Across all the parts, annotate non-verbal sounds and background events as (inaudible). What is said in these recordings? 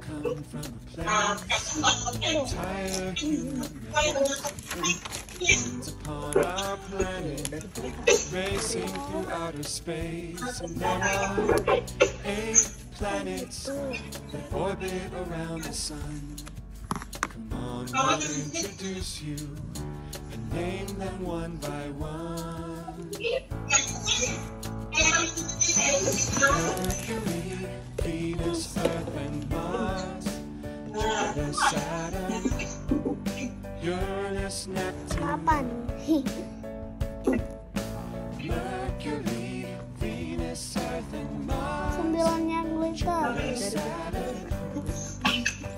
come from a place entire human race depends upon our planet racing through outer space. And there are eight planets that orbit around the sun. Come on we'll introduce you and name them one by one. Mercury, Venus, Earth, and Mars, Saturn, Uranus, Neptune, Kapan? Mercury, Venus, Earth, and Mars, Sembilan yang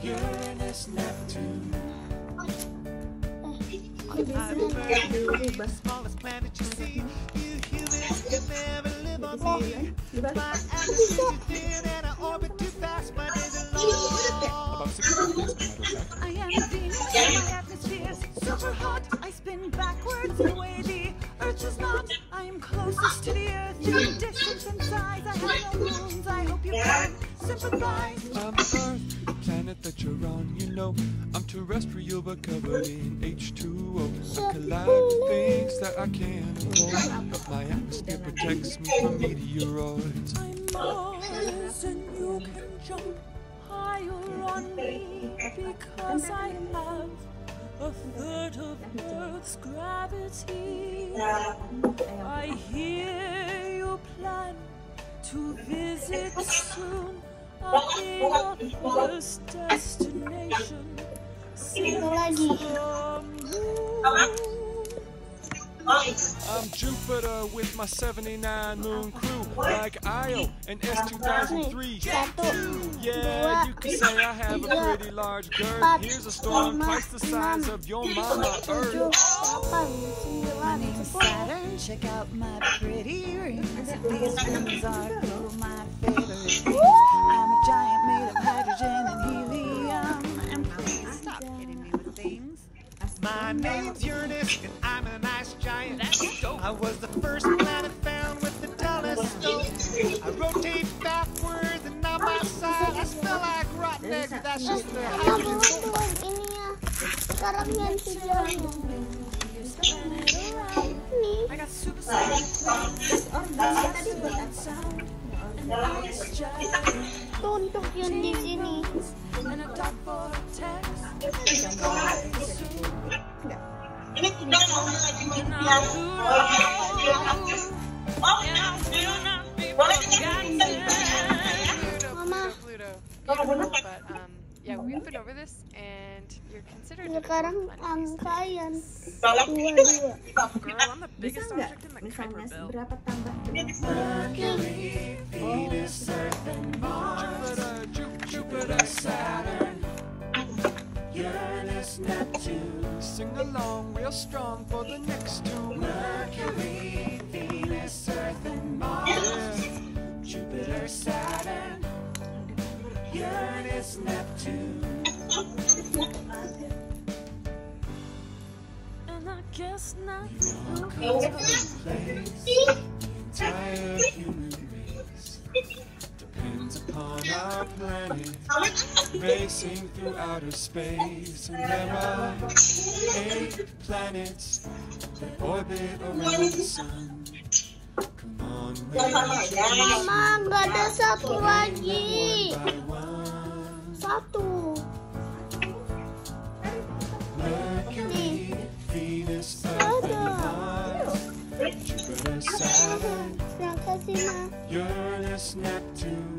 Uranus, Neptune. the smallest planet you see. You humans never live on me. My too and I orbit too fast. Long. Birthdays, as a matter of fact. I am Venus, my atmosphere's super hot. I spin backwards the way the Earth does not. I am closest to the Earth in distance and size. I have no moons, I hope you can sympathize. I'm Earth, the planet that you're on. You know, I'm terrestrial but covered in H2O. I collide things that I can't avoid, but my atmosphere protects me from meteoroids. I'm Mars and you can jump higher on me because I have a third of Earth's gravity. I hear you plan to visit soon. Be your first destination. Lagi. From you. I'm Jupiter with my 79 moon crew, like Io and S2003. Yeah, you could say I have a pretty large girth. Here's a storm twice the size of your mama Earth. Check out my pretty rings. These rings are my favorite. I'm a giant made of hydrogen and helium. My name's Uranus and I'm an ice giant. I was the first planet found with the telescope. I rotate backwards and on my side I smell like rotten eggs. but That's just the Yang hydrogen. tuan ini ya. Sekarang yang tiga. Ini. I got super sonic sound. And ice giant Tuh untuk yang di sini. And a dark vortex. And I'm and I will not be forgotten. Mama, Pluto. Beautiful, but um, yeah, we've been over this, and you're considered a sekarang dwarf planet these angka days. yang dua dua. Girl, I'm the biggest Bisa nggak object in the misalnya Kuiper Belt. seberapa tambah Mercury, Venus, Earth, and Mars, Jupiter, Ju- Jupiter, Saturn, Uranus, Neptune. Sing along real strong for the next two. Mercury, Venus, Earth, and Mars, Jupiter, Saturn, Uranus, Neptune. And I guess not. Comes from a place, human race upon our planet racing through outer space, and there are eight planets that orbit around the sun. Come on, we'll introduce Mama, nggak ada satu lagi. one by one. Satu. Mercury, Venus, Earth, and Mars, Jupiter, Saturn. Terima kasih, Ma. Uranus, Neptune,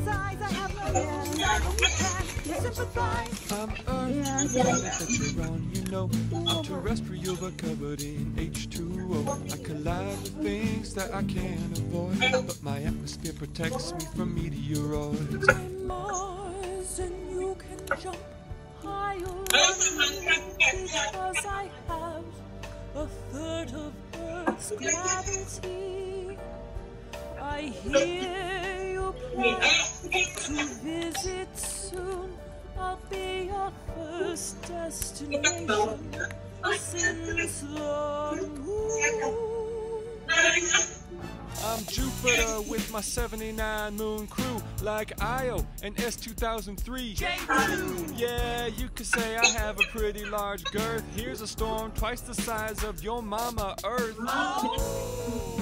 I'm Earth, you know. I'm terrestrial but covered in H2O. I collide with things that I can't avoid, but my atmosphere protects me from meteoroids. Mars and you can jump higher because I have a third of Earth's gravity. I hear to visit soon. I'll be your first destination since the moon. I'm Jupiter with my 79 moon crew, like Io and S2003. Yeah, you could say I have a pretty large girth. Here's a storm twice the size of your mama Earth. Saturn.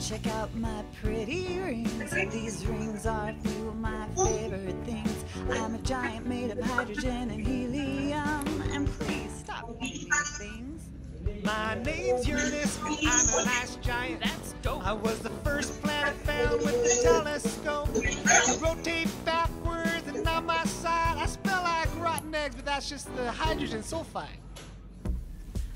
Check out my pretty rings. These rings are a few of my favorite things. I'm a giant made of hydrogen and helium. And please stop eating things. My name's Uranus, and I'm an last giant. That's dope. I was the first planet found with the telescope. I rotate backwards, and on my side, I smell like rotten eggs, but that's just the hydrogen sulfide.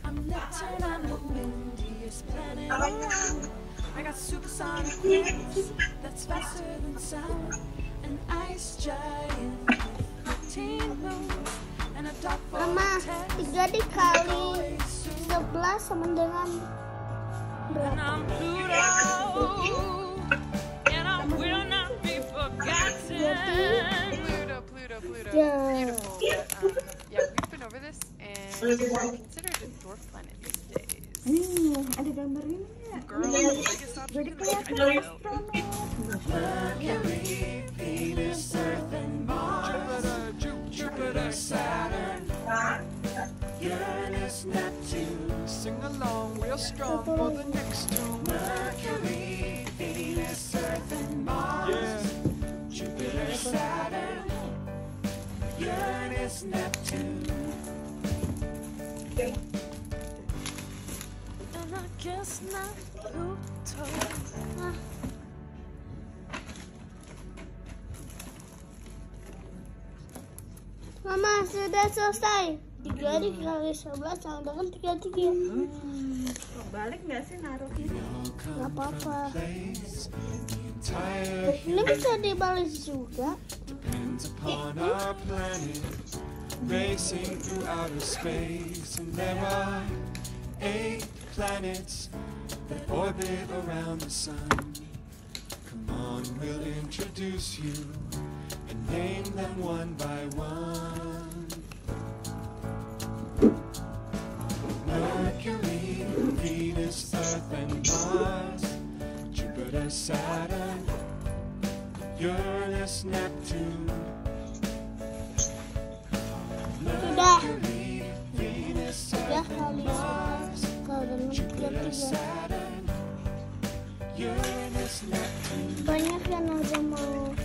I'm Neptune. I'm the windiest planet around. I got supersonic winds that's faster than sound. An ice giant with 15 moons and a dark Mama, tiga dikali sebelas sama dengan And berapa? I'm Pluto, and I will not be forgotten. Pluto, Pluto, Pluto. Yeah. Beautiful. But, um, yeah, we've been over this, and considered a dwarf planet these days. Hmm, ada gambar ini Girl. Mercury, Venus, Earth, and Mars. Jupiter, Ju- Jupiter, Saturn. Uranus, Neptune, Sing along real strong for the next tune. Mercury, Venus, Earth, and Mars. Yeah. Jupiter, Saturn, Uranus, Neptune. Mama sudah selesai. Tiga dikali sebelas sama dengan tiga tiga. balik nggak sih naruhnya? Gak apa-apa. Ini bisa dibalik juga. racing through outer space and there are eight planets that orbit around the sun. Come on we'll introduce you and name them one by one. Mercury venus earth and mars jupiter saturn Uranus, Neptune. Mercury, Venus, Earth, kali Mars, Banyak yang ada mau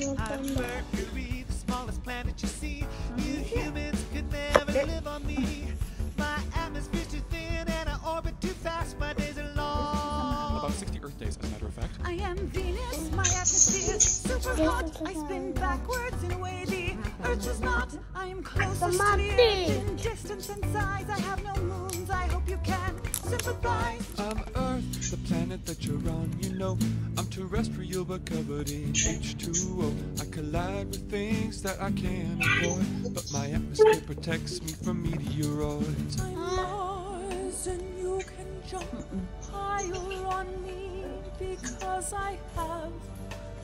I'm nonton. Mercury, the smallest planet you see. You humans could never live on me. My atmosphere's too thin and I orbit too fast. My days are long. About 60 Earth days, as a matter of fact. I am Venus, my atmosphere is super hot. I spin backwards in a way the Earth does not. I am closest to the Earth in distance and size. I have no moons. I hope you can sympathize. I'm Earth, the planet that you're on, you know. I'm terrestrial but covered in H2O. I collide with things that I can't avoid, but my atmosphere protects me from meteoroids. I'm Mars and you can jump higher on me because I have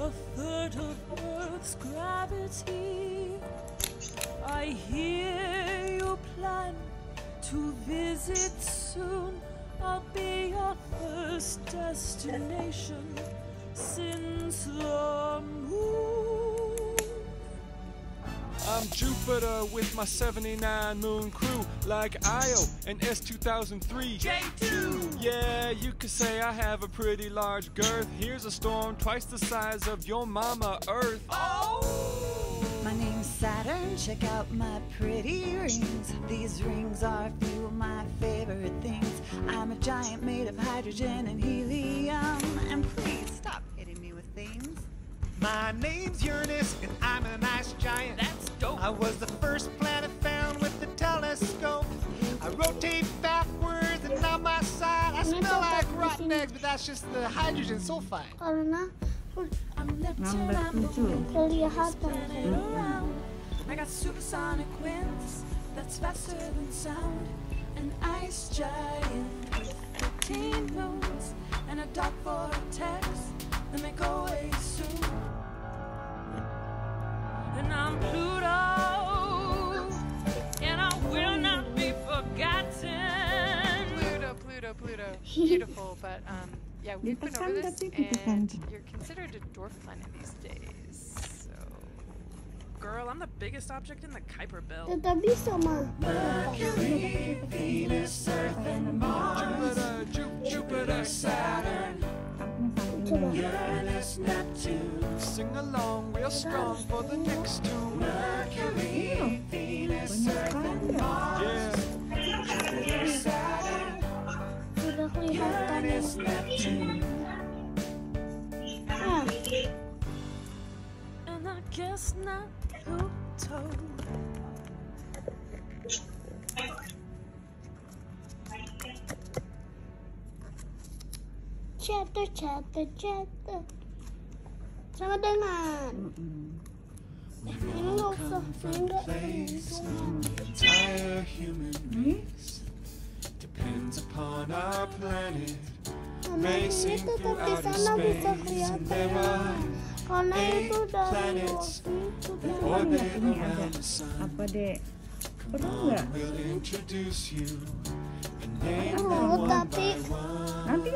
a third of Earth's gravity. I hear you plan to visit soon. I'll be your first destination since the moon. I'm Jupiter with my 79 moon crew, like Io and S2003. J2. Yeah, you could say I have a pretty large girth. Here's a storm twice the size of your mama Earth. Name's Saturn. Check out my pretty rings. These rings are a few of my favorite things. I'm a giant made of hydrogen and helium. And please stop hitting me with things. My name's Uranus, and I'm an ice giant. That's dope. I was the first planet found with the telescope. I rotate backwards, and on my side, I smell like rotten eggs, but that's just the hydrogen sulfide. Karena I'm Neptune, Number I'm the I got supersonic winds that's faster than sound. An ice giant with 15 moons and a dark vortex that may go away soon. And I'm Pluto, and I will not be forgotten. Pluto, Pluto, Pluto. Beautiful, but um, yeah, we've been over Ditekan this, and you're considered a dwarf planet these days. So, Girl, I'm the biggest object in the Kuiper Belt. Tetapi sama. Jupiter, Ju- Jupiter, Saturn, Uranus, Neptune. Sing along real strong for the next tune. Mercury, Venus, Earth, and Mars. Yeah. Jupiter, Saturn, Uranus, Neptune. Ah, And I guess not Pluto. chatter, chatter, chatter. Sama dengan. Ini nggak usah, ini nggak entire human race depends upon our planet. Racing through outer space, and there are Karena eight itu dari planets waktu itu that kan. orbit ini ada around the sun. apa dek? Perlu Come nggak? on, we'll introduce you and name Oh, them one tapi- by one. Nanti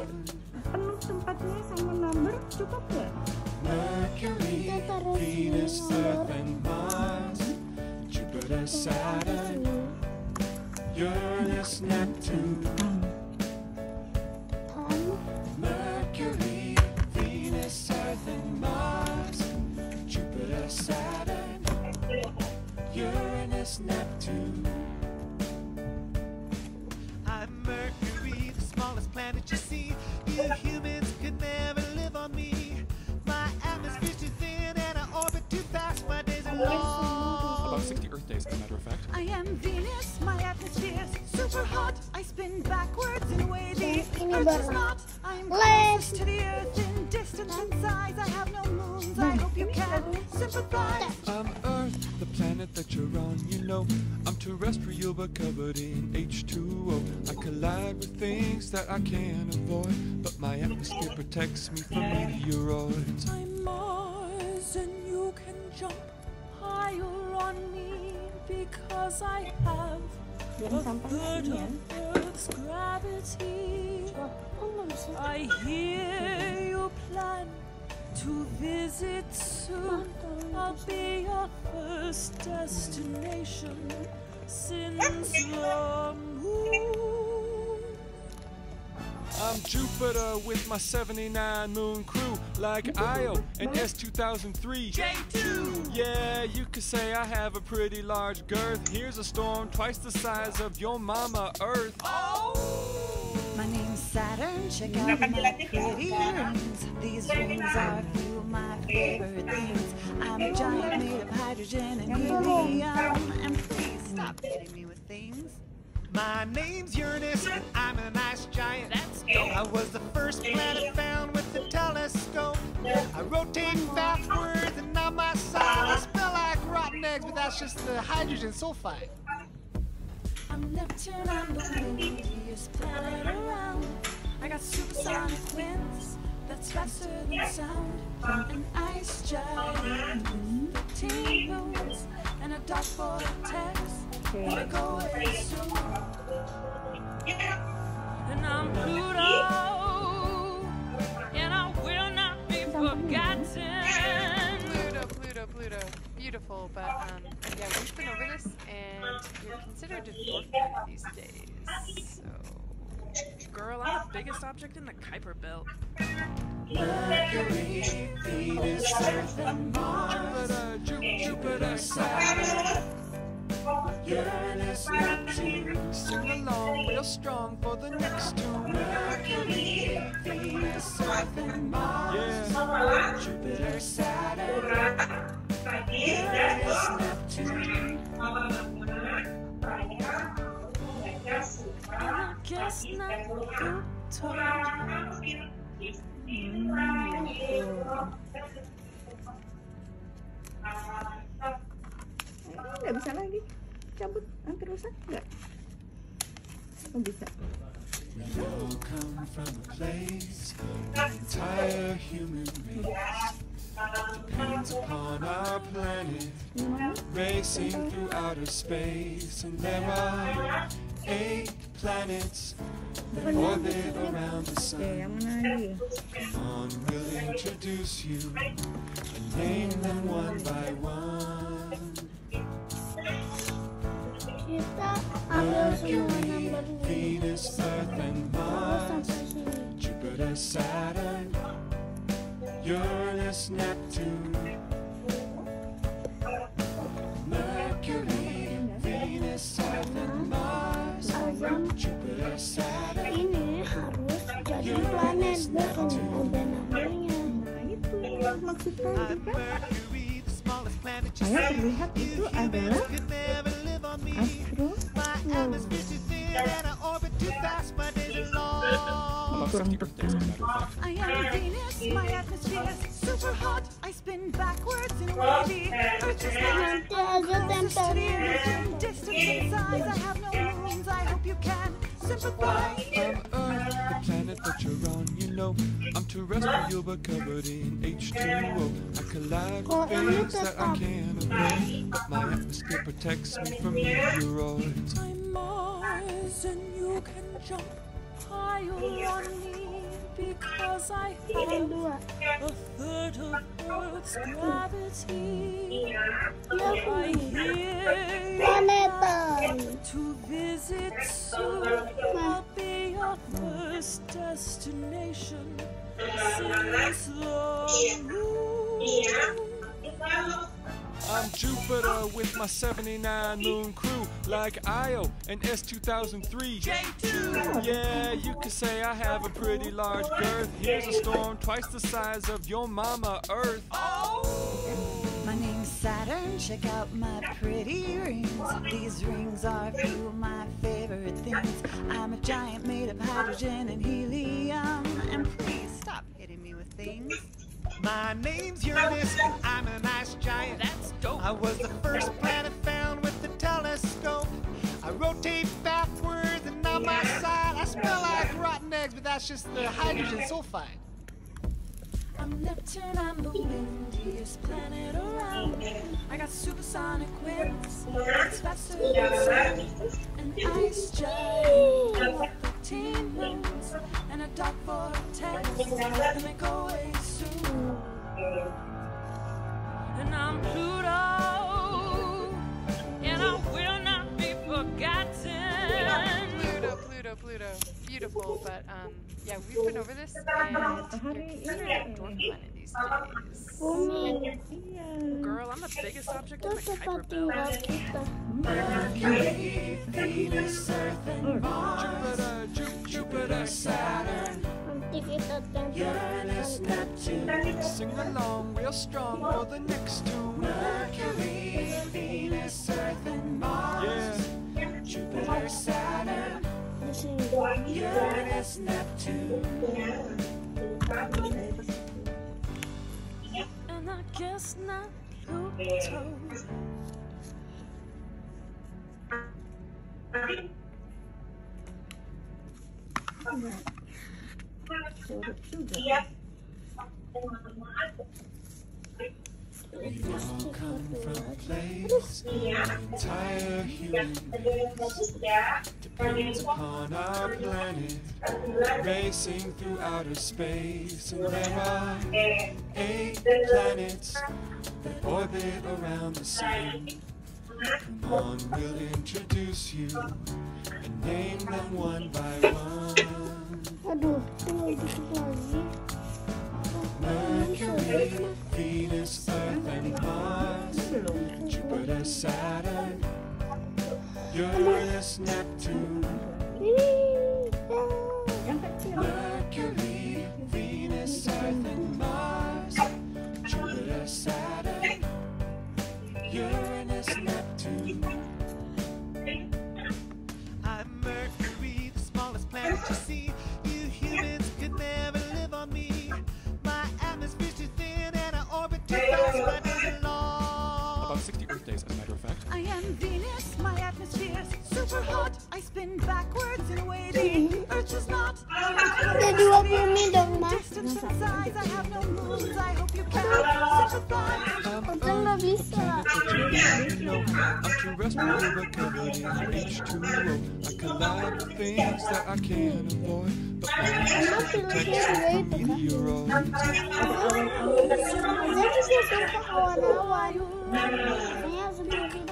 penuh tempatnya sama number cukup nggak? Mercury, Kita taruh Venus, sini Earth, nomor. and Mars. Jupiter, Saturn, Uranus, Neptune. Kan? Mercury, Venus, Earth, and Mars. Jupiter, things that I can't avoid, but my atmosphere protects me from meteoroids. I'm Mars, and you can jump higher on me because I have a third of Earth's gravity. Kok nggak bisa? I hear you plan to visit soon. I'll be your first destination since the moon. I'm Jupiter with my 79 moon crew, like Io and S2003. J2. Yeah, you could say I have a pretty large girth. Here's a storm twice the size of your mama Earth. Oh! My name's Saturn. Check out my pretty rings. These rings are few of my favorite things. I'm a giant made of hydrogen and helium. And please stop hitting me with things. My name's Uranus, and I'm an ice giant. That's dope. I was the first planet found with the telescope. I rotate backwards, and on my side, I smell like rotten eggs, but that's just the hydrogen sulfide. I'm Neptune, I'm the windiest planet around. I got supersonic winds that's faster than sound. An ice giant with 15 moons and a dark vortex. Gonna go away soon. And I'm Pluto, and I will not be forgotten. Pluto, Pluto, Pluto. Beautiful, but um, yeah, we've been over this, and you're considered a dwarf planet these days. So, Girl, I'm the biggest object in the Kuiper Belt. Mercury, Venus, Earth, and Mars. Jupiter, Ju- Jupiter, Saturn. Uranus, Neptune. Sing along real strong for the next tune. Mercury, Venus, Earth, and Mars. Yeah. Jupiter, Saturn. Uranus, Neptune. I guess not nggak bisa lagi. Cabut. Terusan nggak. Oh bisa. We all come from a place, the entire human race depends upon our planet, racing through outer space. And there are eight planets that orbit around the sun. yang mana lagi Come on, we'll introduce you and name them one by one. Kita ambil semua Mercury. Venus, Earth, and Mars. Jupiter, Saturn, Uranus, Neptune, ini harus jadi planet bukan ada namanya. nah itu maksud tadi kan Mercury, the smallest planet you saya see. terlihat itu adalah Could never live astro My atmosphere's too thin and I orbit too fast. My days are long. kurang I am Venus, my atmosphere's super hot. I spin backwards in a way Earth is. Nanti aja Closest the tempelnya distance and size. I have no moons. I hope you can I'm Earth, the planet that you're on. You know, I'm terrestrial but covered in H2O. I collide with things that I can't avoid, but my atmosphere protects me from meteoroids. I'm Mars and you can jump higher on me because I have a third of Earth's gravity. I my 79 moon crew, like Io and S2003. J2. Yeah, you could say I have a pretty large girth. Here's a storm twice the size of your mama Earth. Oh. My name's Saturn. Check out my pretty rings. These rings are a few of my favorite things. I'm a giant made of hydrogen and helium. And please stop hitting me with things. My name's Uranus, I'm an ice giant. That's dope. I was the first planet found with the telescope. I rotate backwards and on my side. I smell like rotten eggs, but that's just the hydrogen sulfide. I'm Neptune, I'm the windiest planet around. I got supersonic winds, it's faster than sound. An ice giant with 13 moons, and a dark vortex that go away soon. And I'm Pluto, and I will not be forgotten. Pluto, Pluto, Pluto. Beautiful, but um, yeah, we've been over this, uh-huh. and hari you're ini dwarf planet these days. Oh, Girl, I'm the biggest object itu in the tempat Kuiper Belt. kita. Venus, Earth, and Mars. Jupiter, Ju- Jupiter, Saturn, Uranus. Neptune. Sing along real strong for the next two. Mercury, Venus, Earth, and Mars. Yeah. Jupiter, Saturn, Di sini. Uranus, Neptune. And I guess not juga We all come from a place, entire human race depends upon our planet, racing through outer space. And there are eight planets that orbit around the sun. Come on, we'll introduce you and name them one by one. Mercury, Venus, Earth, and Mars. Jupiter, Saturn, Uranus, Neptune, I spin backwards in (laughs) a way the earth does not. Then you open do the Distance and size, I have no rules. I hope you can sympathize. I collide with things that I'm.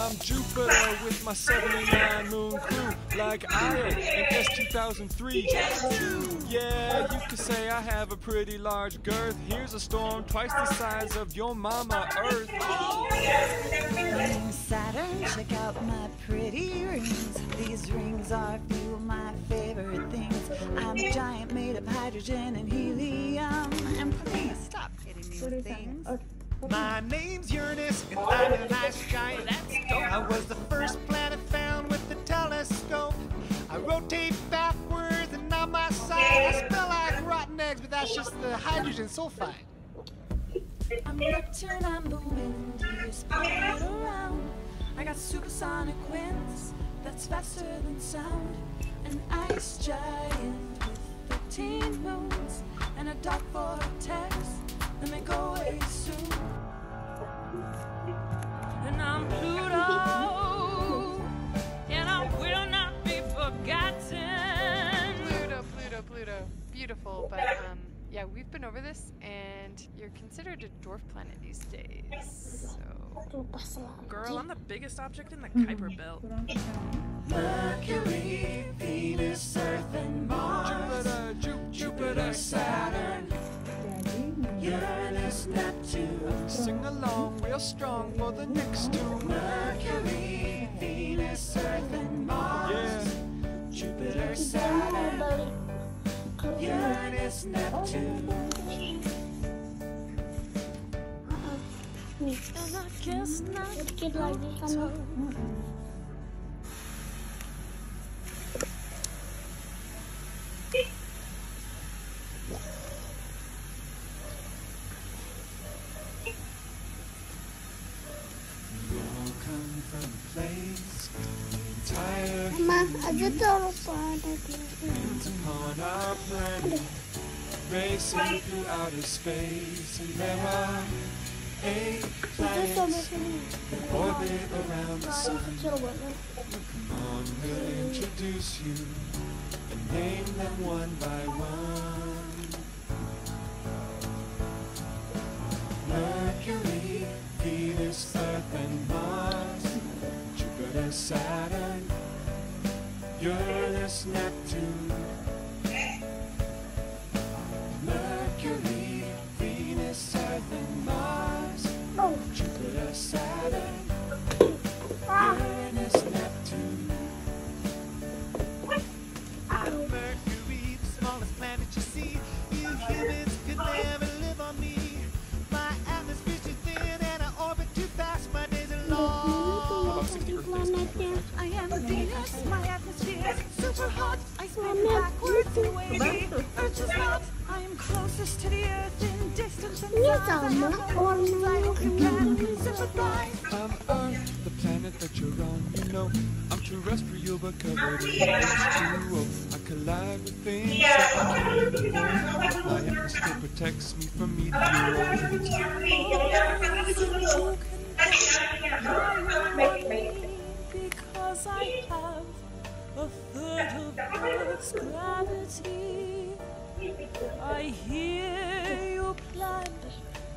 I'm Jupiter with my 79 moon crew, like Io in S2003. Yeah, you could say I have a pretty large girth. Here's a storm twice the size of your mama Earth. Ring Saturn, check out my pretty rings. These rings are a few of my favorite things. I'm a giant made of hydrogen and helium. And please stop hitting me with things. My name's Uranus, and I'm an ice giant. I was the first planet found with the telescope. I rotate backwards, and on my side, I smell like rotten eggs, but that's just the hydrogen sulfide. I'm Neptune, I'm the wind. Around. I got supersonic winds that's faster than sound. An ice giant with 13 moons and a dark vortex that may go away soon. And I'm Pluto, and I will not be forgotten. Pluto, Pluto, Pluto. Beautiful, but um, yeah, we've been over this, and you're considered a dwarf planet these days. So Girl, I'm the biggest object in the Kuiper Belt. Mercury, Venus, Earth, and Mars. Jupiter, Ju- Jupiter, Saturn. Uranus, Neptune. Sing along real strong for the next two. Mercury, Venus, Earth, and Mars. Yeah. Jupiter, Kita Saturn. mau balik ke Uranus, Neptune. nih. And I Di upon our planet, racing through outer space, and there are eight planets that orbit around the sun. Come on, we'll introduce you and name them one by one. Mercury, Venus, Earth, and Mars, Jupiter, Saturn, Uranus, Neptune. Mercury, Venus, Earth, and Mars, Oh, Jupiter, Saturn, Uranus, Neptune. Mercury, the smallest planet you see. You humans could never live on me. My atmosphere's too thin and I orbit too fast. My days are long. I am Venus, my atmosphere super hot. I spin backwards the way the Earth is not. I am closest to the Earth in distance and size. I have no moons. I can sympathize. I'm Earth, the planet that you're on. You know, I'm terrestrial but covered in H2O. I collide with things that can't avoid. My atmosphere protects me from meteoroids. Because I a third of Earth's gravity. I hear you plan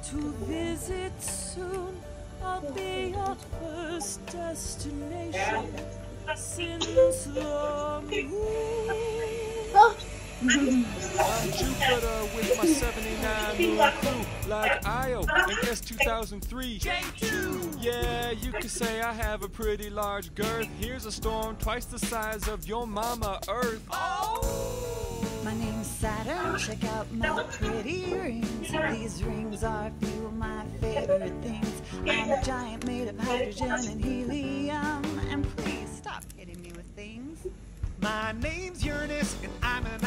to visit soon. I'll be your first destination since the moon. Oh. Oh, I'm Jupiter with my 79 moon crew, like Io in S2003. J2! Yeah, you could say I have a pretty large girth. Here's a storm twice the size of your mama Earth. Oh. My name's Saturn. Check out my pretty rings. These rings are a few of my favorite things. I'm a giant made of hydrogen and helium. And please stop hitting me with things. My name's Uranus, and I'm an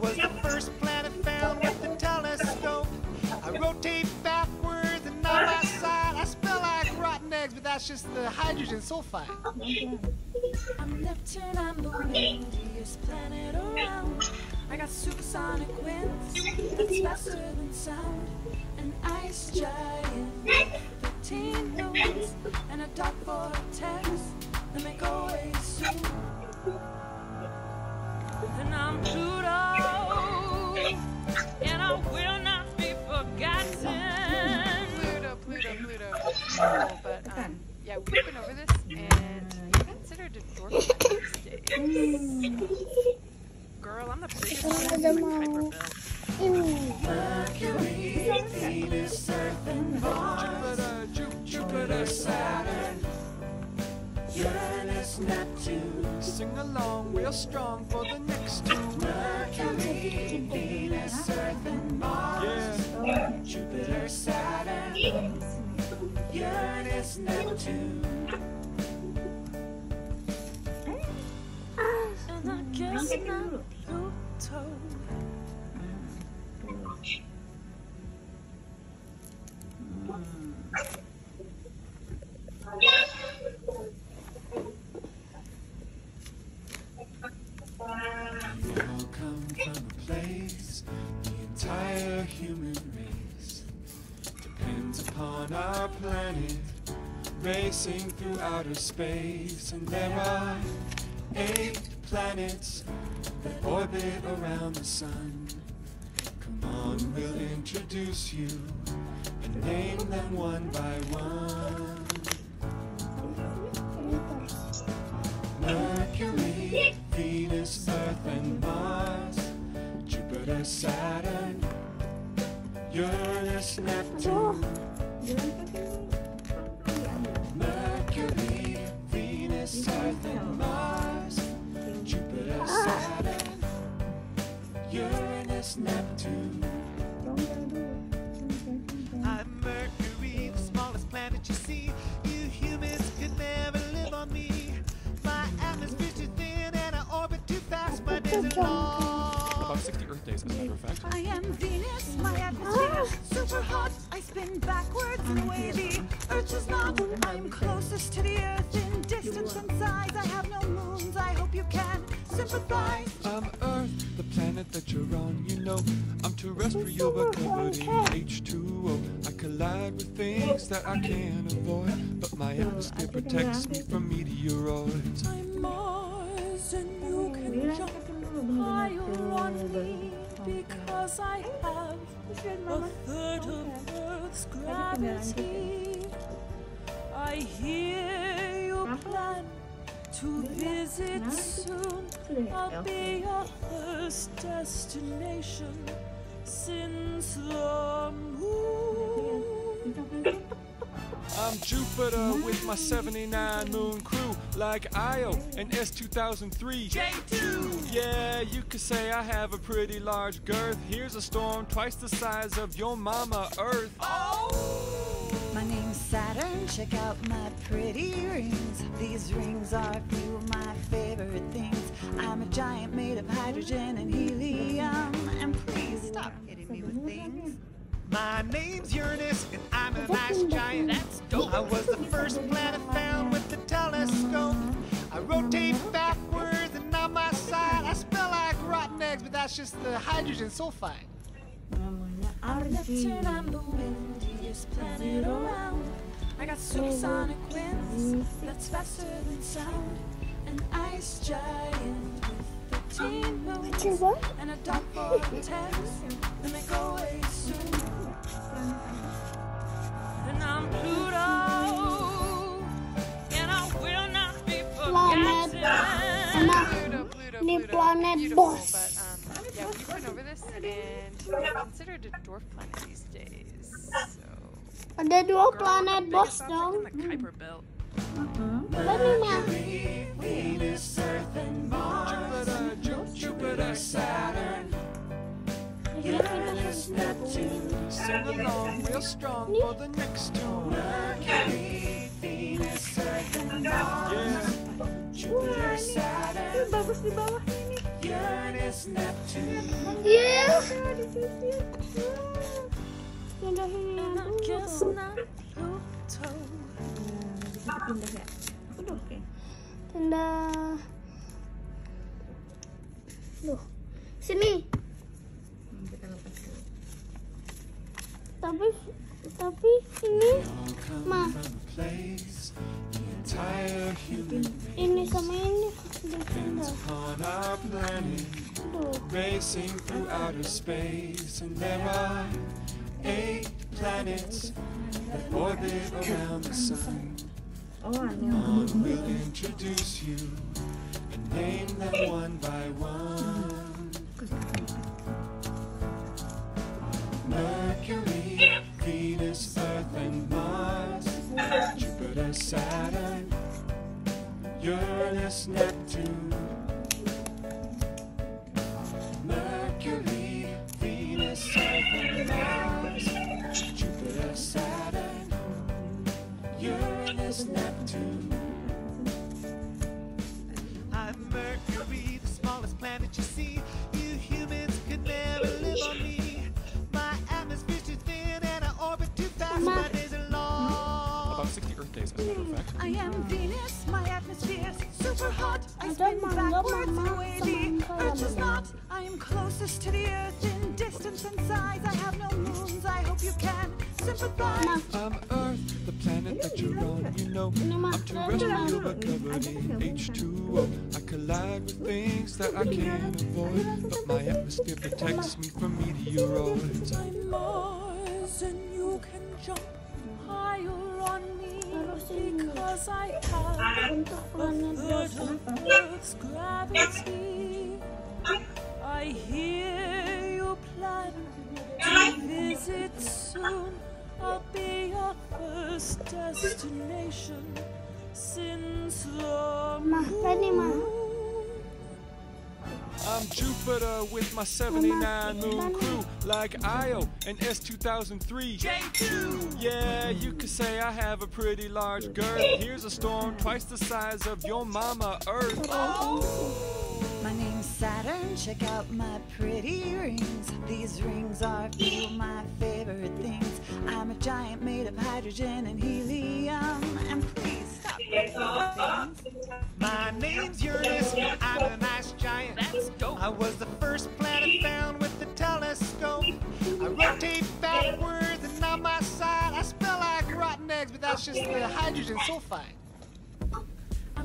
was the first planet found with the telescope. I rotate backwards and on my side. I smell like rotten eggs, but that's just the hydrogen sulfide. I'm Neptune, I'm the windiest planet around. I got supersonic winds that's faster than sound. An ice giant, 15 moons, and a dark vortex that go away soon. And I'm Pluto, But um, yeah, we've been over this, and you're considered a days. Girl, I'm the biggest one in the Kuiper Belt. Jupiter, Ju- Jupiter, Saturn, Uranus, Neptune. Sing along real strong for the next two. Mercury, Venus, Earth, and Mars. Yeah. Jupiter, Saturn, Uranus, Neptune. (laughs) And I guess not Pluto. Space. And there are eight planets that orbit around the sun. Come on, we'll introduce you and name them one by one. About 60 Earth days, as a matter of fact. I am Venus, my atmosphere super hot. I spin backwards in a way the Earth does not. I'm closest to the Earth in distance and size. I have no moons. I hope you can sympathize. I'm Earth, the planet that you're on. You know, I'm terrestrial but covered in H2O. I collide with things that I can't avoid, but my atmosphere protects me from meteoroids. I'm Mars, and you can oh, jump higher want me because I have a third of Earth's gravity. I hear you plan to visit soon. I'll be your first destination since the moon. I'm Jupiter with my 79 moon crew, like Io and S2003. J2! Yeah, you could say I have a pretty large girth. Here's a storm twice the size of your mama Earth. Oh! My name's Saturn, check out my pretty rings. These rings are a few of my favorite things. I'm a giant made of hydrogen and helium. And please stop hitting me with things. My name's Uranus, and I'm an ice giant. That's dope. I was the first planet found with the telescope. I rotate backwards, and on my side, I smell like rotten eggs, but that's just the hydrogen sulfide. Neptune, I'm the windiest planet around. I got supersonic winds that's faster than sound. An ice giant with 15 moons and a dark vortex that may go away soon. And I'm Pluto, and I will not be Planet. forgotten. Mama, Pluto, Pluto, Ni Pluto. planet Beautiful, boss. but um, yeah, we've been over this, and you're considered a dwarf planet these days. So ada dua Girl, I'm the planet bos biggest object dong. in the Kuiper Belt. Berapa mah? Venus, Earth, and Mars. Jupiter, Ju- Jupiter, Saturn. Uranus, Neptune. Sing along real strong for the next two. Mercury, Venus, Earth, and Mars. Yeah. Jupiter, Saturn. Uranus, Neptune. Ah, sini yang I guess not Pluto. Pindah. Loh. Sini. Tapi tapi ini Ma. ini sama ini. Racing through outer space. And there are eight planets that orbit around the sun. Oh, yang On will introduce you and name them one by one. Mercury, Venus, Earth, and Mars, Jupiter, Saturn, Uranus, Neptune. Sympathize. I'm Earth, the planet that you're on. You know, I'm terrestrial but covered in H2O. I collide with things that I can't avoid, but my atmosphere protects me from meteoroids. I'm Mars and you can jump higher on me because I have a third of Earth's gravity. I hear you plan to visit soon. I'll be your first destination since the Mah, tadi mah. moon. I'm Jupiter with my 79 moon crew, like Io and S2003. J2! Yeah, you could say I have a pretty large girth. Here's a storm twice the size of your mama Earth. My name's Saturn, check out my pretty rings. These rings are a few my favorite things. I'm a giant made of hydrogen and helium. And please stop. My name's Uranus, I'm an ice giant. That's dope. I was the first planet found with the telescope. I rotate backwards and on my side I smell like rotten eggs, but that's just the hydrogen sulfide.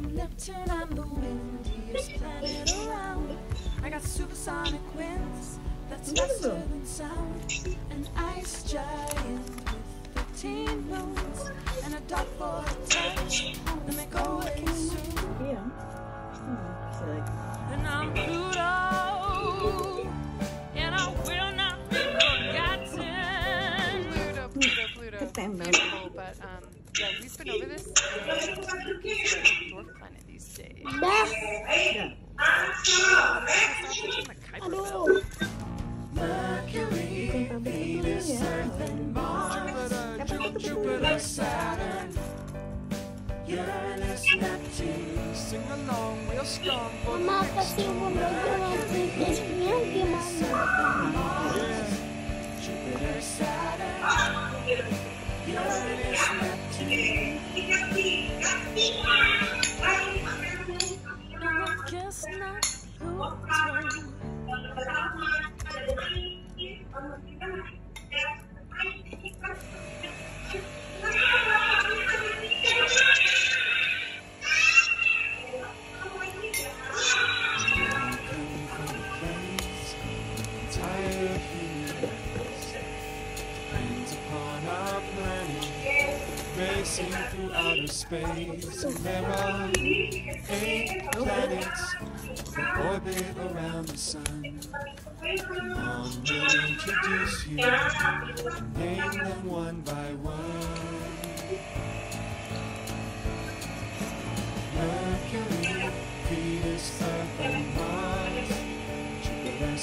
I'm Neptune, I'm the windiest planet around. I got supersonic winds that's faster than sound. An ice giant with 15 moons and a dot for a touch. They make away soon. Iya. Bisa lagi. And I'm Pluto, and I will not be forgotten. Pluto, Pluto, Pluto. Ketembak. Beautiful, but um, yeah, we've been over this. and It's considered a dwarf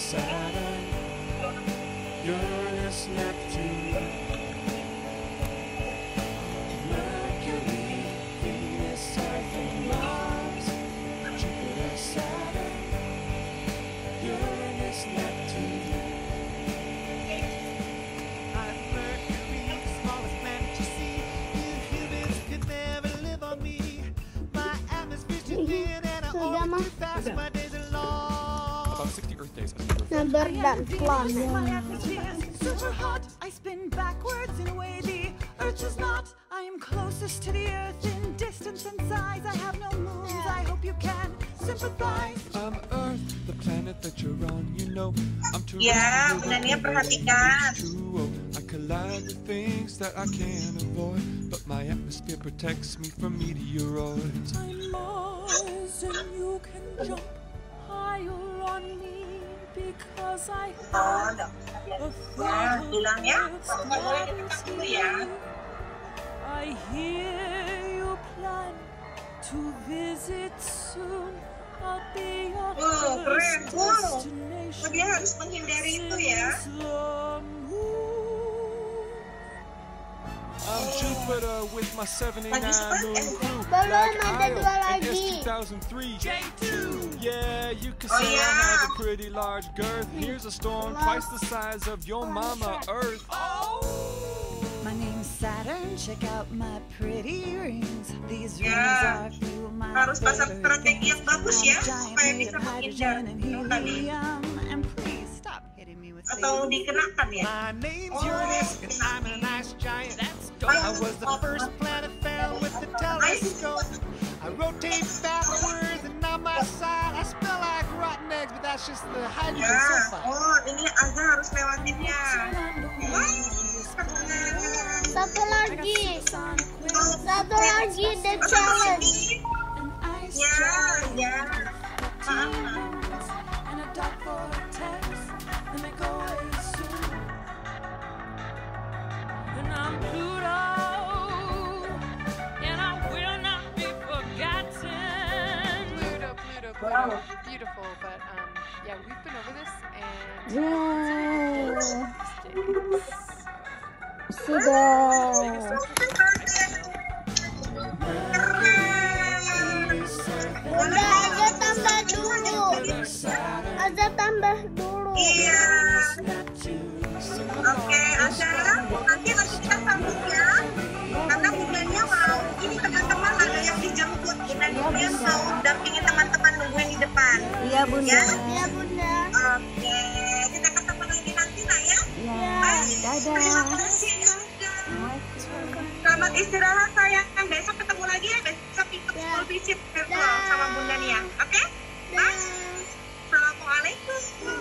Saturn, Uranus, Neptune. A birth. Number planet. Super hot. I spin backwards in a way the earth is not. I am closest to the earth in distance and size. I have no moons. I hope you can sympathize. I'm Earth, the planet that you're on. You know, I'm too Ya, Bunda perhatikan. I collide with things that I can't avoid, but my atmosphere protects me from meteoroids. I'm Mars and you can jump higher on me because I Oh, have a Ya, bilang ya. of Kalau nggak boleh ditekan dulu ya. I hear you plan to visit soon. I'll be your Oh, keren. first Wow. destination. Oh, dia harus menghindari itu ya. since the moon. I'm Jupiter with my 79 Lagi cepat, moon crew. Belum, Like dua and lagi. S2003. J2. Yeah, you can Oh, say I have a pretty large girth. Here's a storm twice the size of your mama Earth. My name's Saturn. Check out my pretty rings. These rings Ya. are few of my Harus pasang favorite strategi yang bagus ya, giant supaya bisa menghindar hydrogen and itu tadi. helium. And please stop hitting me with Atau dikenakan ya. My name's Oh. Uranus, and I'm an ice giant. That's dope. I was the first planet found with the telescope. I rotate backwards, and on my side, I smell like rotten eggs, but that's just the hydrogen Ya, sulfide. oh ini Azza harus lewatinnya. Wah, keren. Satu lagi. Satu lagi the Oh, sama challenge. sini. and ice Ya, giant. ya. Ah, demons and a dark Wow. Beautiful, but um, yeah, we've been over this and Wow. days. Sudah. Bunda. Ya, ya Bunda. Oke, kita ketemu lagi nanti lah ya. Ya, dadah. Terima kasih ya. Selamat istirahat sayang. Besok ketemu lagi ya. Besok ikut ya. school visit virtual sama Bunda Nia. Ya. Oke? Ya. Okay? Bye. Assalamualaikum.